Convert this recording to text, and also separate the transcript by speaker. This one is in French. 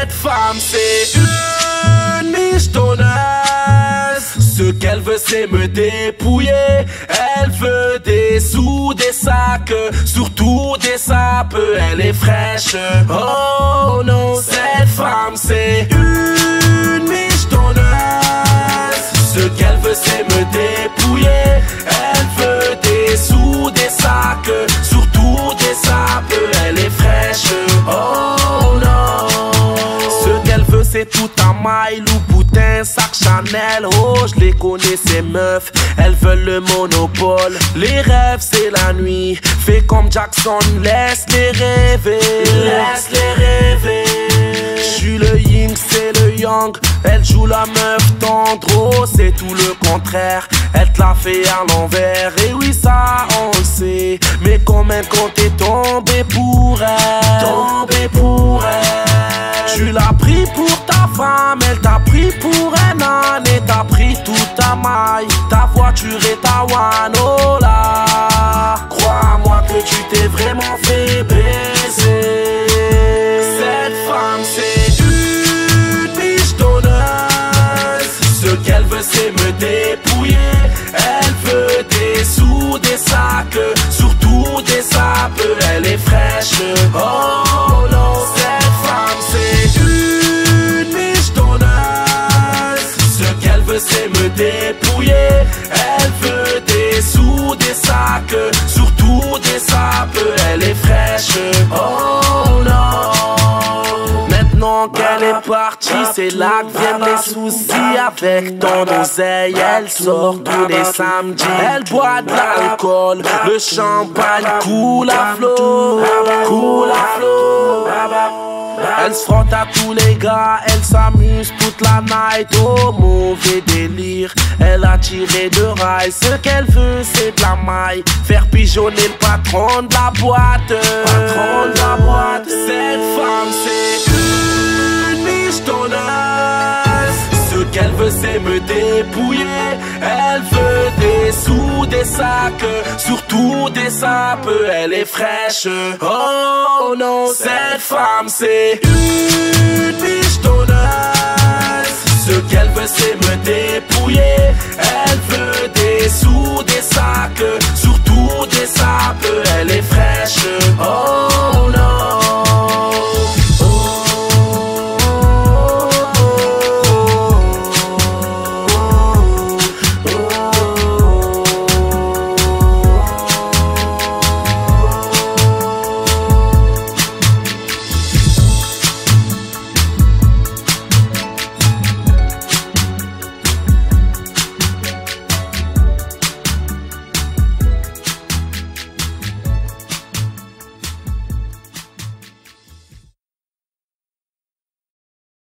Speaker 1: Cette femme, c'est une michetonneuse. Ce qu'elle veut, c'est me dépouiller. Elle veut des sous, des sacs, surtout des sapes. Elle est fraîche. Oh non, cette femme, c'est une michetonneuse. Ce qu'elle veut, c'est me dépouiller. C'est tout un maille ou boutin, sac Chanel. Oh, je les connais, ces meufs. Elles veulent le monopole. Les rêves, c'est la nuit. Fais comme Jackson, laisse-les rêver. Laisse-les rêver. Je suis le yin, c'est le yang. Elle joue la meuf tendre, oh, c'est tout le contraire. Elle te l'a fait à l'envers, et oui, ça on le sait. Mais combien quand t'es tombé pour elle? Tombé pour elle. Tu l'as pris pour elle t'a pris pour un âne et t'as pris toute ta maille. Ta voiture est ta là. Crois-moi que tu t'es vraiment fait baiser. Cette femme, c'est une biche donneuse. Ce qu'elle veut, c'est me dépouiller. Elle veut des sous, des sacs, surtout des sapes. Elle est fraîche. Oh partie, c'est là que viennent les soucis avec ton oseille. Elle sort tous les samedis, elle boit de l'alcool, le champagne coule à flot, coule à flot. Elle se frotte à tous les gars, elle s'amuse toute la night au mauvais délire. Elle a tiré de rail, ce qu'elle veut c'est de la maille. Faire pigeonner le patron de la boîte. Patron de la boîte. Cette femme c'est c'est me dépouiller. Elle veut des sous, des sacs, surtout des sapes. Elle est fraîche. Oh non, cette femme c'est une michetonneuse. Ce qu'elle veut c'est me dépouiller